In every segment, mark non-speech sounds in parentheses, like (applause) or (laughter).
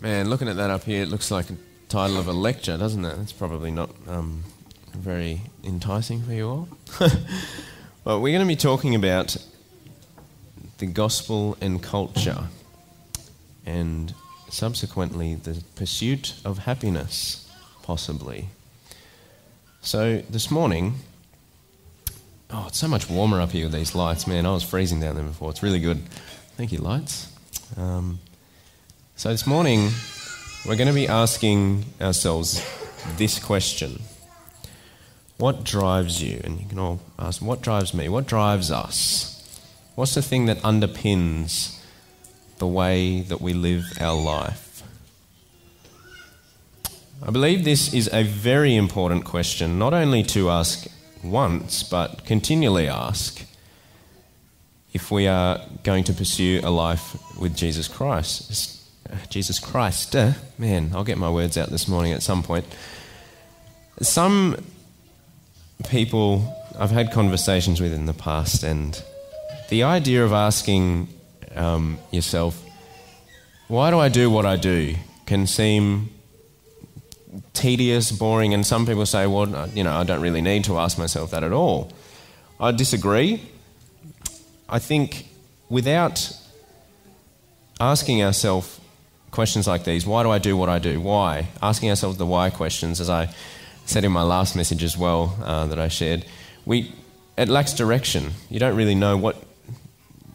Man, looking at that up here, it looks like a title of a lecture, doesn't it? It's probably not um, very enticing for you all. (laughs) well, we're going to be talking about the gospel and culture, and subsequently the pursuit of happiness, possibly. So, this morning, oh, it's so much warmer up here with these lights, man. I was freezing down there before. It's really good. Thank you, lights. Um, so, this morning, we're going to be asking ourselves this question What drives you? And you can all ask, What drives me? What drives us? What's the thing that underpins the way that we live our life? I believe this is a very important question, not only to ask once, but continually ask if we are going to pursue a life with Jesus Christ. Jesus Christ. Uh, man, I'll get my words out this morning at some point. Some people I've had conversations with in the past, and the idea of asking um, yourself, why do I do what I do, can seem tedious, boring, and some people say, well, you know, I don't really need to ask myself that at all. I disagree. I think without asking ourselves questions like these. Why do I do what I do? Why? Asking ourselves the why questions, as I said in my last message as well uh, that I shared. We, it lacks direction. You don't really know what,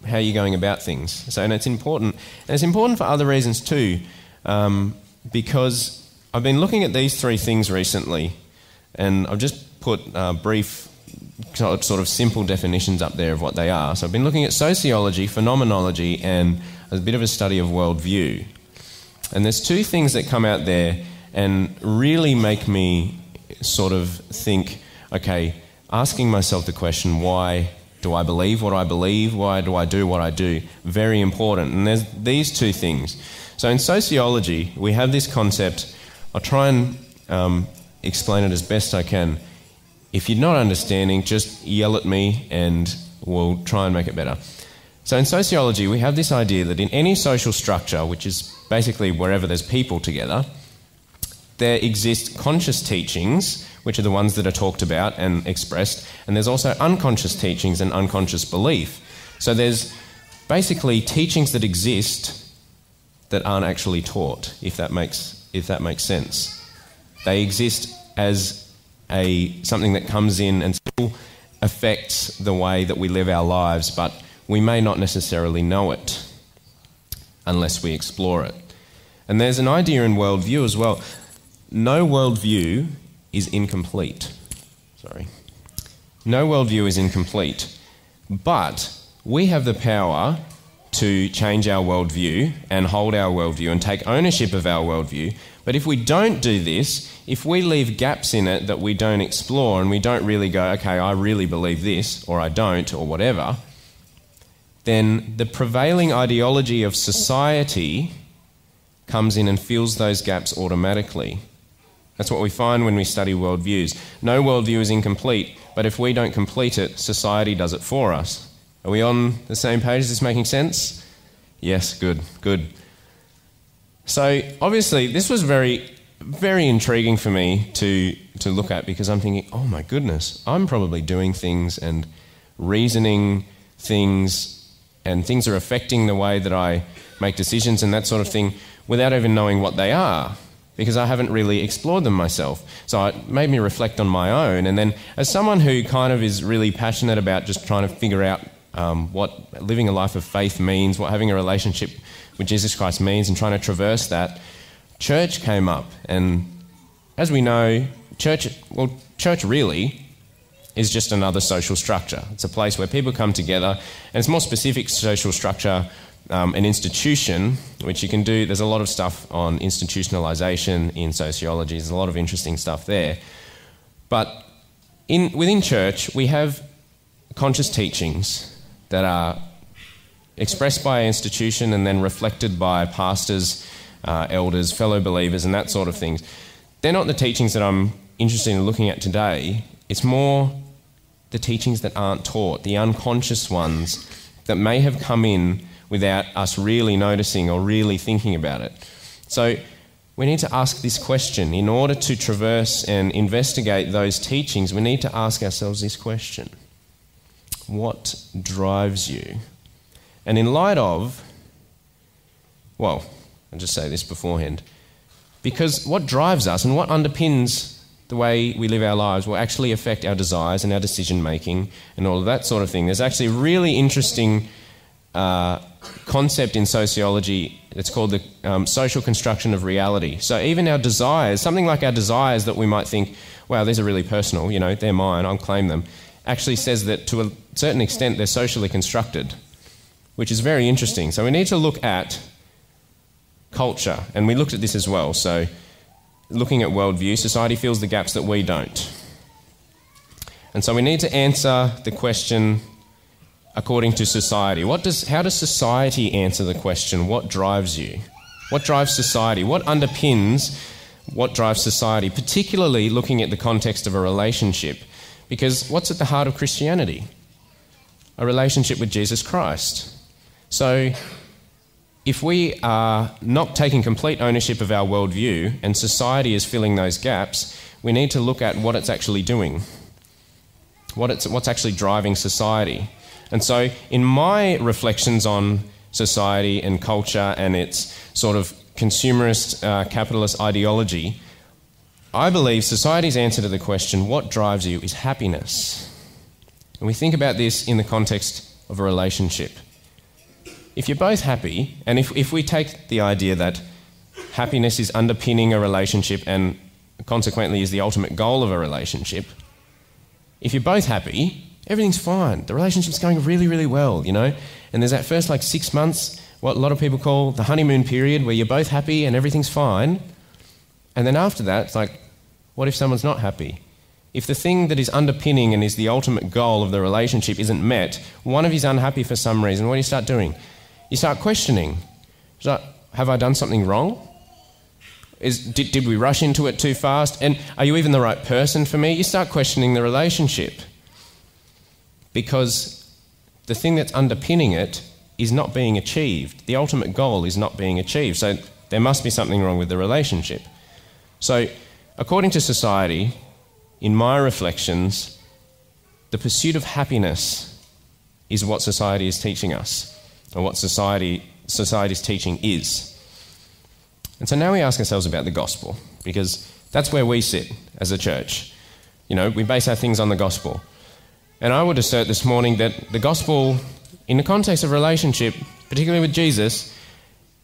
how you're going about things. So, and it's important. And it's important for other reasons too, um, because I've been looking at these three things recently, and I've just put uh, brief, sort of simple definitions up there of what they are. So I've been looking at sociology, phenomenology, and a bit of a study of worldview. And there's two things that come out there and really make me sort of think okay, asking myself the question, why do I believe what I believe? Why do I do what I do? Very important. And there's these two things. So in sociology, we have this concept. I'll try and um, explain it as best I can. If you're not understanding, just yell at me and we'll try and make it better. So, in sociology, we have this idea that in any social structure, which is basically wherever there's people together, there exist conscious teachings, which are the ones that are talked about and expressed, and there's also unconscious teachings and unconscious belief. So, there's basically teachings that exist that aren't actually taught, if that makes, if that makes sense. They exist as a, something that comes in and still affects the way that we live our lives, but we may not necessarily know it unless we explore it. And there's an idea in worldview as well. No worldview is incomplete. Sorry. No worldview is incomplete. But we have the power to change our worldview and hold our worldview and take ownership of our worldview. But if we don't do this, if we leave gaps in it that we don't explore and we don't really go, okay, I really believe this, or I don't, or whatever, then the prevailing ideology of society comes in and fills those gaps automatically. That's what we find when we study worldviews. No worldview is incomplete, but if we don't complete it, society does it for us. Are we on the same page? Is this making sense? Yes, good, good. So, obviously, this was very, very intriguing for me to, to look at because I'm thinking, oh my goodness, I'm probably doing things and reasoning things and things are affecting the way that I make decisions and that sort of thing without even knowing what they are because I haven't really explored them myself. So it made me reflect on my own. And then, as someone who kind of is really passionate about just trying to figure out um, what living a life of faith means, what having a relationship with Jesus Christ means, and trying to traverse that, church came up. And as we know, church, well, church really is just another social structure. It's a place where people come together, and it's more specific social structure, um, an institution, which you can do. There's a lot of stuff on institutionalization in sociology. There's a lot of interesting stuff there. But in, within church, we have conscious teachings that are expressed by institution and then reflected by pastors, uh, elders, fellow believers, and that sort of things. They're not the teachings that I'm interested in looking at today. It's more the teachings that aren't taught, the unconscious ones that may have come in without us really noticing or really thinking about it. So we need to ask this question. In order to traverse and investigate those teachings, we need to ask ourselves this question What drives you? And in light of, well, I'll just say this beforehand. Because what drives us and what underpins the way we live our lives will actually affect our desires and our decision making and all of that sort of thing. There's actually a really interesting uh, concept in sociology. It's called the um, social construction of reality. So even our desires, something like our desires that we might think, wow, these are really personal, you know, they're mine, I'll claim them, actually says that to a certain extent they're socially constructed, which is very interesting. So we need to look at culture, and we looked at this as well. So looking at worldview, society fills the gaps that we don't. And so we need to answer the question according to society? What does, how does society answer the question, what drives you? What drives society? What underpins what drives society, particularly looking at the context of a relationship? Because what's at the heart of Christianity? A relationship with Jesus Christ. So, if we are not taking complete ownership of our worldview and society is filling those gaps, we need to look at what it's actually doing, what it's, what's actually driving society. And so, in my reflections on society and culture and its sort of consumerist uh, capitalist ideology, I believe society's answer to the question, what drives you, is happiness. And we think about this in the context of a relationship. If you're both happy, and if, if we take the idea that happiness is underpinning a relationship and consequently is the ultimate goal of a relationship, if you're both happy, everything's fine. The relationship's going really, really well, you know? And there's that first like six months, what a lot of people call the honeymoon period, where you're both happy and everything's fine. And then after that, it's like, what if someone's not happy? If the thing that is underpinning and is the ultimate goal of the relationship isn't met, one of you's unhappy for some reason, what do you start doing? You start questioning. Have I done something wrong? Is, did, did we rush into it too fast? And are you even the right person for me? You start questioning the relationship because the thing that's underpinning it is not being achieved. The ultimate goal is not being achieved. So there must be something wrong with the relationship. So, according to society, in my reflections, the pursuit of happiness is what society is teaching us, or what society, society's teaching is. And so now we ask ourselves about the gospel, because that's where we sit as a church. You know, we base our things on the gospel. And I would assert this morning that the gospel, in the context of relationship, particularly with Jesus,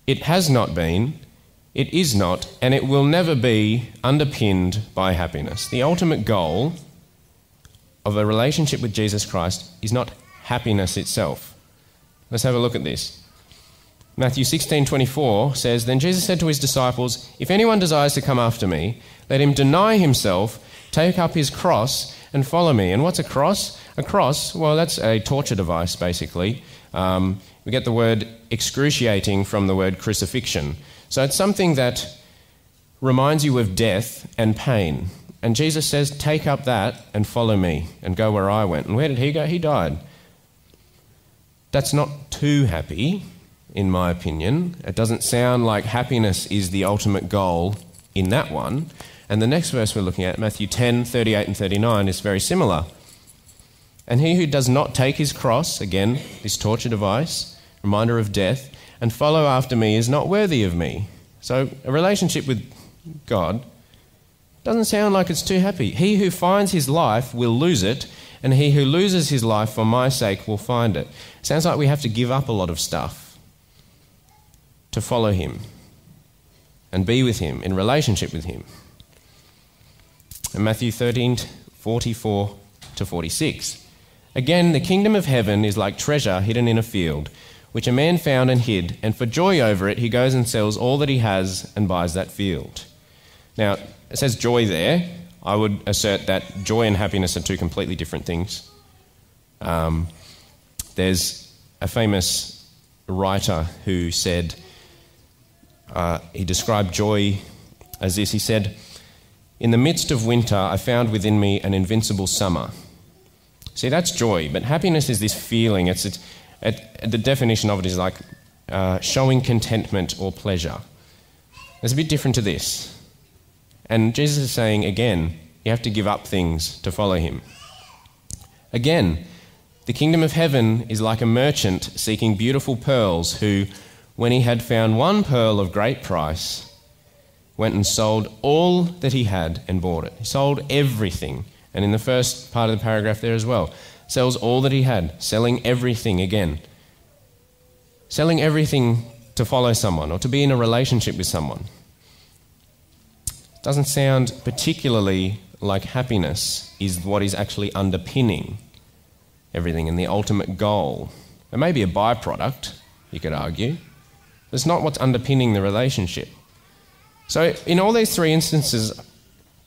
it has not been, it is not, and it will never be underpinned by happiness. The ultimate goal of a relationship with Jesus Christ is not happiness itself. Let's have a look at this. Matthew 16:24 says, "Then Jesus said to his disciples, if anyone desires to come after me, let him deny himself, take up his cross and follow me." And what's a cross? A cross, well, that's a torture device, basically. Um, we get the word excruciating from the word crucifixion. So it's something that reminds you of death and pain. And Jesus says, Take up that and follow me and go where I went. And where did he go? He died. That's not too happy, in my opinion. It doesn't sound like happiness is the ultimate goal in that one. And the next verse we're looking at, Matthew 10 38 and 39, is very similar. And he who does not take his cross, again, this torture device, reminder of death, and follow after me is not worthy of me. So a relationship with God doesn't sound like it's too happy. He who finds his life will lose it, and he who loses his life for my sake will find it. Sounds like we have to give up a lot of stuff to follow him and be with him, in relationship with him. And Matthew 13, 44 to 46. Again, the kingdom of heaven is like treasure hidden in a field, which a man found and hid, and for joy over it, he goes and sells all that he has and buys that field. Now, it says joy there. I would assert that joy and happiness are two completely different things. Um, there's a famous writer who said, uh, he described joy as this. He said, In the midst of winter, I found within me an invincible summer. See, that's joy, but happiness is this feeling. It's, it, it, the definition of it is like uh, showing contentment or pleasure. It's a bit different to this. And Jesus is saying again, you have to give up things to follow him. Again, the kingdom of heaven is like a merchant seeking beautiful pearls who, when he had found one pearl of great price, went and sold all that he had and bought it. He sold everything. And in the first part of the paragraph there as well, sells all that he had, selling everything again. Selling everything to follow someone or to be in a relationship with someone. Doesn't sound particularly like happiness is what is actually underpinning everything and the ultimate goal. It may be a byproduct, you could argue, but it's not what's underpinning the relationship. So, in all these three instances,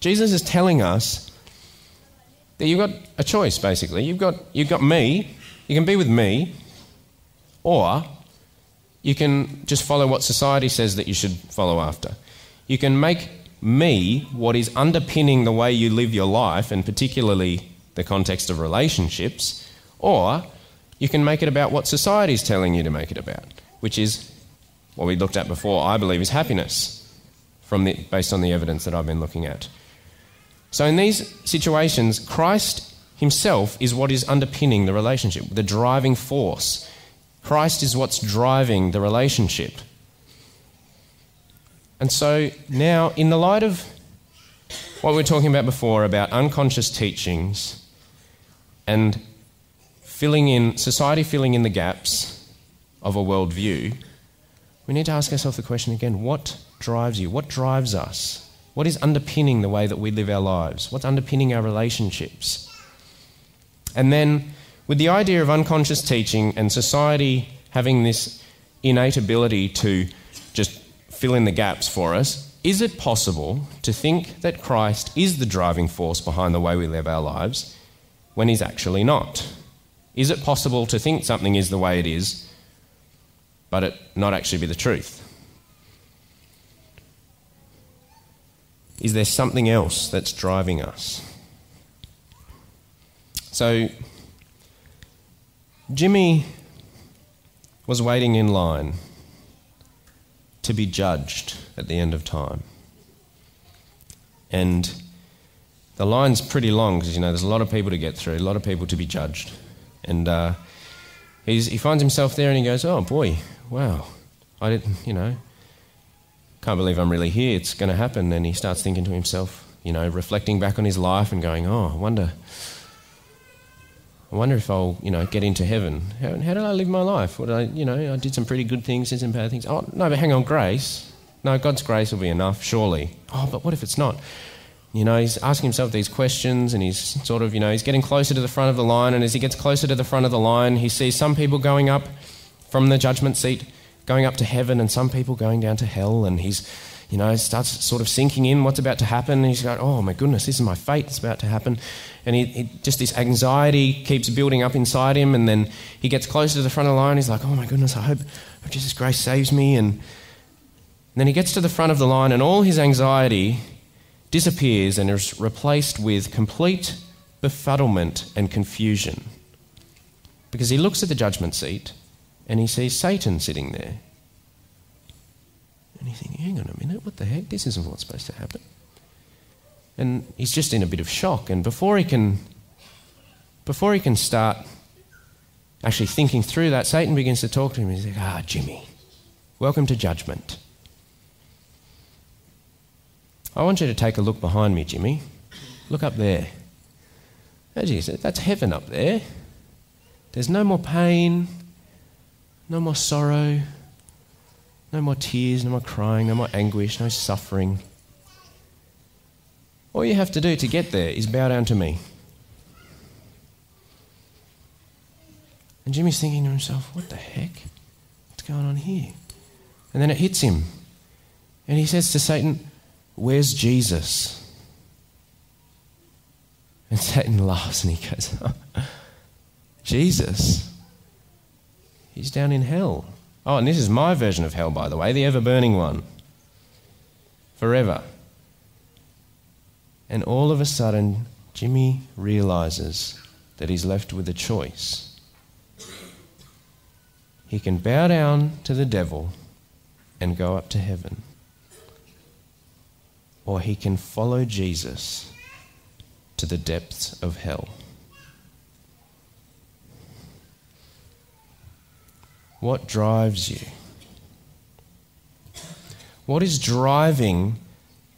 Jesus is telling us that you've got a choice, basically. You've got, you've got me, you can be with me, or you can just follow what society says that you should follow after. You can make me what is underpinning the way you live your life, and particularly the context of relationships, or you can make it about what society is telling you to make it about, which is what we looked at before, I believe, is happiness, from the, based on the evidence that I've been looking at. So, in these situations, Christ himself is what is underpinning the relationship, the driving force. Christ is what's driving the relationship. And so, now, in the light of what we were talking about before about unconscious teachings and filling in, society filling in the gaps of a worldview, we need to ask ourselves the question again what drives you? What drives us? What is underpinning the way that we live our lives? What's underpinning our relationships? And then, with the idea of unconscious teaching and society having this innate ability to fill in the gaps for us, is it possible to think that Christ is the driving force behind the way we live our lives when he's actually not? Is it possible to think something is the way it is, but it not actually be the truth? Is there something else that's driving us? So, Jimmy was waiting in line to be judged at the end of time. And the line's pretty long because, you know, there's a lot of people to get through, a lot of people to be judged. And uh, he finds himself there and he goes, Oh boy, wow, I didn't, you know, can't believe I'm really here. It's going to happen. And he starts thinking to himself, you know, reflecting back on his life and going, Oh, I wonder. I wonder if I'll, you know, get into heaven. How, how did I live my life? What I, you know, I did some pretty good things, did some bad things. Oh, no, but hang on, grace. No, God's grace will be enough, surely. Oh, but what if it's not? You know, he's asking himself these questions and he's sort of, you know, he's getting closer to the front of the line. And as he gets closer to the front of the line, he sees some people going up from the judgment seat, going up to heaven, and some people going down to hell. And he's, you know, starts sort of sinking in what's about to happen. And he's going, oh my goodness, this is my fate. It's about to happen. And he, he just this anxiety keeps building up inside him. And then he gets closer to the front of the line. He's like, oh my goodness, I hope, hope Jesus' grace saves me. And, and then he gets to the front of the line, and all his anxiety disappears and is replaced with complete befuddlement and confusion. Because he looks at the judgment seat and he sees Satan sitting there. And he's thinking, hang on a minute, what the heck? This isn't what's supposed to happen. And he's just in a bit of shock. And before he can, before he can start actually thinking through that, Satan begins to talk to him. He's like, ah, Jimmy, welcome to judgment. I want you to take a look behind me, Jimmy. Look up there. Oh, geez, that's heaven up there. There's no more pain, no more sorrow, no more tears, no more crying, no more anguish, no suffering. All you have to do to get there is bow down to me. And Jimmy's thinking to himself, what the heck? What's going on here? And then it hits him. And he says to Satan, Where's Jesus? And Satan laughs and he goes, (laughs) Jesus? He's down in hell. Oh, and this is my version of hell, by the way, the ever burning one. Forever. And all of a sudden, Jimmy realizes that he's left with a choice. He can bow down to the devil and go up to heaven or he can follow Jesus to the depths of hell. What drives you? What is driving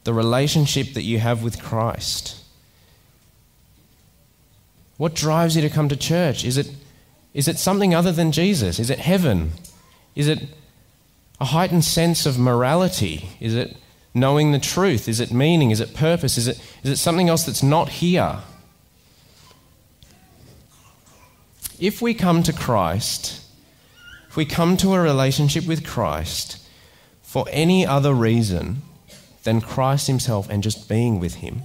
the relationship that you have with Christ? What drives you to come to church? Is it, is it something other than Jesus? Is it heaven? Is it a heightened sense of morality? Is it knowing the truth? Is it meaning? Is it purpose? Is it, is it something else that's not here? If we come to Christ, if we come to a relationship with Christ for any other reason than Christ Himself and just being with Him,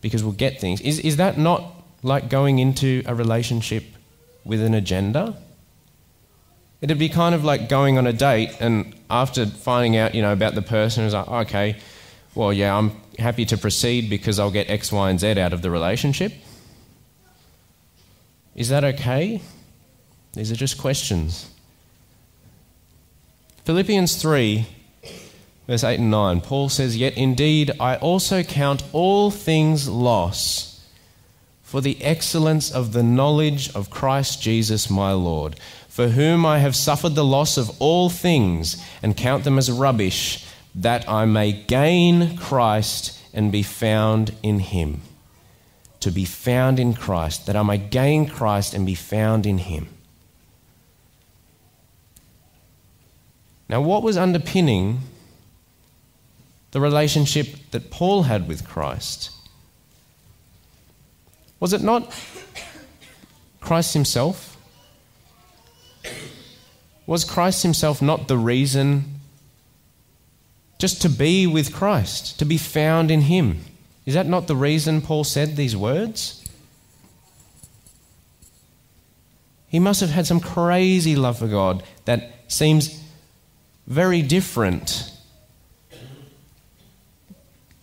because we'll get things, is, is that not like going into a relationship with an agenda? It'd be kind of like going on a date and after finding out, you know, about the person, it's like, okay, well, yeah, I'm happy to proceed because I'll get X, Y, and Z out of the relationship. Is that okay? These are just questions. Philippians 3, verse 8 and 9, Paul says, Yet indeed I also count all things loss for the excellence of the knowledge of Christ Jesus my Lord, for whom I have suffered the loss of all things and count them as rubbish, that I may gain Christ and be found in him. To be found in Christ, that I may gain Christ and be found in him. Now, what was underpinning the relationship that Paul had with Christ? Was it not Christ himself? Was Christ himself not the reason just to be with Christ, to be found in him? Is that not the reason Paul said these words? He must have had some crazy love for God that seems very different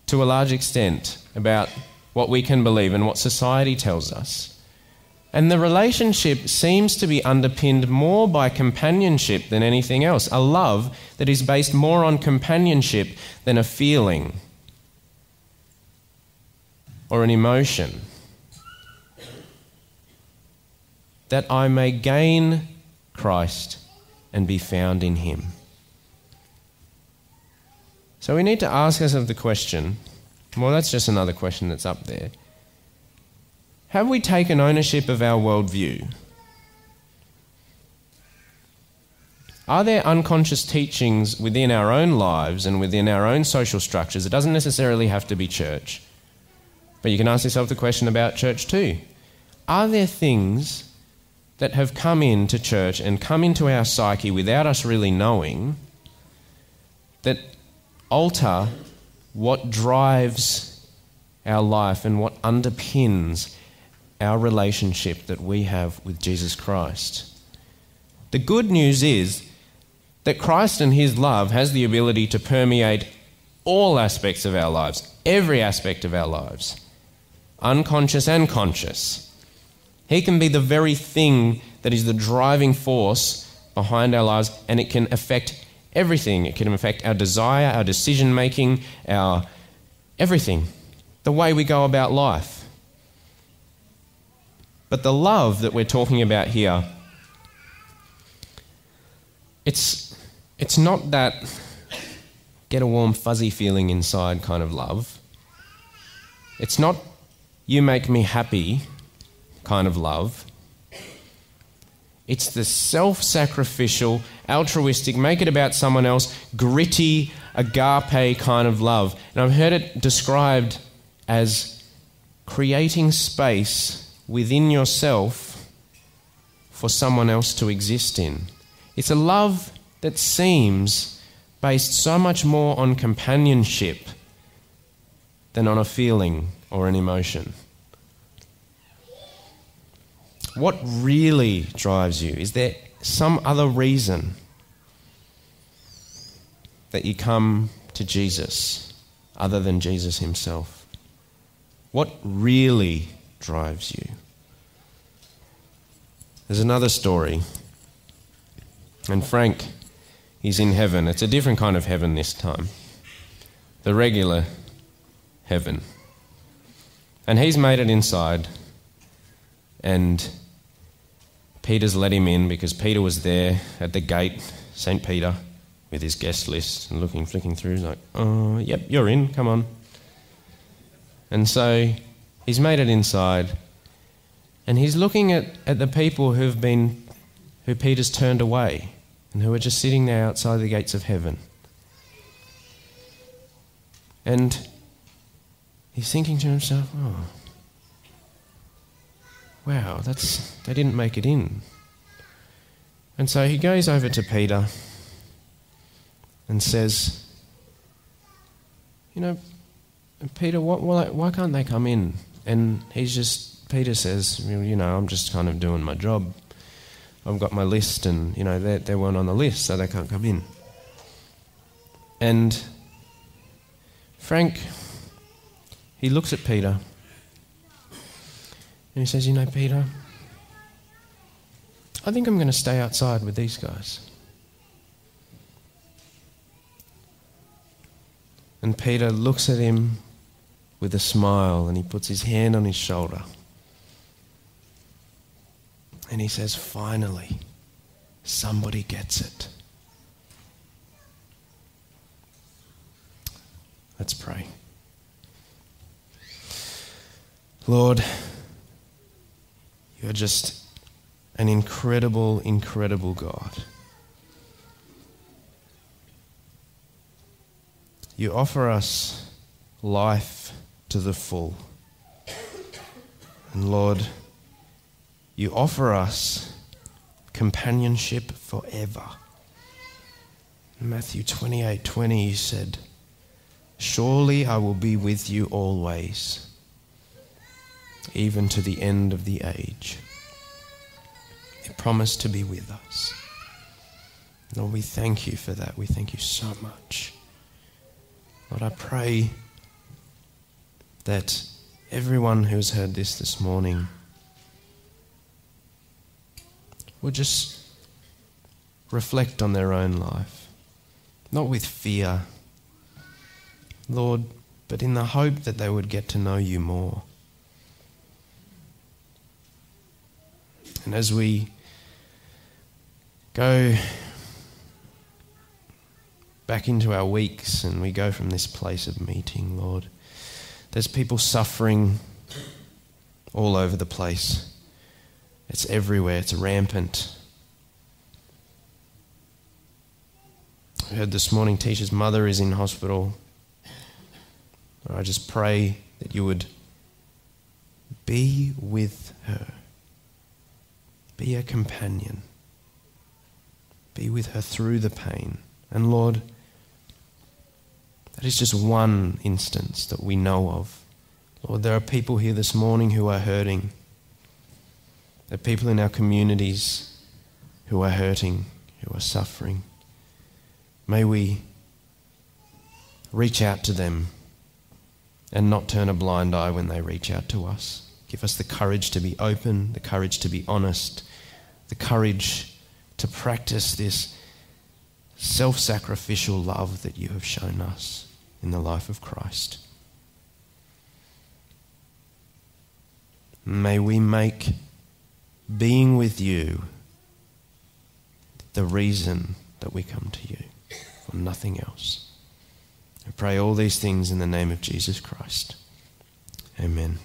to a large extent about what we can believe and what society tells us. And the relationship seems to be underpinned more by companionship than anything else, a love that is based more on companionship than a feeling or an emotion. That I may gain Christ and be found in him. So we need to ask ourselves the question well, that's just another question that's up there. Have we taken ownership of our worldview? Are there unconscious teachings within our own lives and within our own social structures? It doesn't necessarily have to be church, but you can ask yourself the question about church too. Are there things that have come into church and come into our psyche without us really knowing that alter what drives our life and what underpins our relationship that we have with Jesus Christ. The good news is that Christ and His love has the ability to permeate all aspects of our lives, every aspect of our lives, unconscious and conscious. He can be the very thing that is the driving force behind our lives, and it can affect everything. It can affect our desire, our decision making, our everything, the way we go about life. But the love that we're talking about here, it's, it's not that get a warm, fuzzy feeling inside kind of love. It's not you make me happy kind of love. It's the self sacrificial, altruistic, make it about someone else, gritty, agape kind of love. And I've heard it described as creating space within yourself for someone else to exist in. It's a love that seems based so much more on companionship than on a feeling or an emotion. What really drives you? Is there some other reason that you come to Jesus other than Jesus himself? What really drives you? There's another story. And Frank he's in heaven. It's a different kind of heaven this time, the regular heaven. And he's made it inside, and Peter's let him in because Peter was there at the gate, St. Peter, with his guest list and looking, flicking through. He's like, oh, yep, you're in, come on. And so he's made it inside, and he's looking at, at the people who've been, who Peter's turned away and who are just sitting there outside the gates of heaven. And he's thinking to himself, oh, wow, that's, they didn't make it in. And so he goes over to Peter and says, You know, Peter, what, why, why can't they come in? And he's just, Peter says, You know, I'm just kind of doing my job. I've got my list, and, you know, they, they weren't on the list, so they can't come in. And Frank, he looks at Peter and he says, You know, Peter, I think I'm going to stay outside with these guys. And Peter looks at him with a smile and he puts his hand on his shoulder. And he says, Finally, somebody gets it. Let's pray. Lord, you're just an incredible, incredible God. You offer us life to the full. And Lord, you offer us companionship forever. In Matthew 28 20, you said, Surely I will be with you always, even to the end of the age. You promised to be with us. Lord, we thank you for that. We thank you so much. Lord, I pray that everyone who's heard this this morning will just reflect on their own life, not with fear, Lord, but in the hope that they would get to know you more. And as we go back into our weeks and we go from this place of meeting, Lord. There's people suffering all over the place. It's everywhere, it's rampant. I heard this morning teacher's mother is in hospital. I just pray that you would be with her, be a companion, be with her through the pain. And Lord, that is just one instance that we know of. Lord, there are people here this morning who are hurting. There are people in our communities who are hurting, who are suffering. May we reach out to them and not turn a blind eye when they reach out to us. Give us the courage to be open, the courage to be honest, the courage to practice this self sacrificial love that you have shown us in the life of Christ. May we make being with you the reason that we come to you, for nothing else. I pray all these things in the name of Jesus Christ. Amen.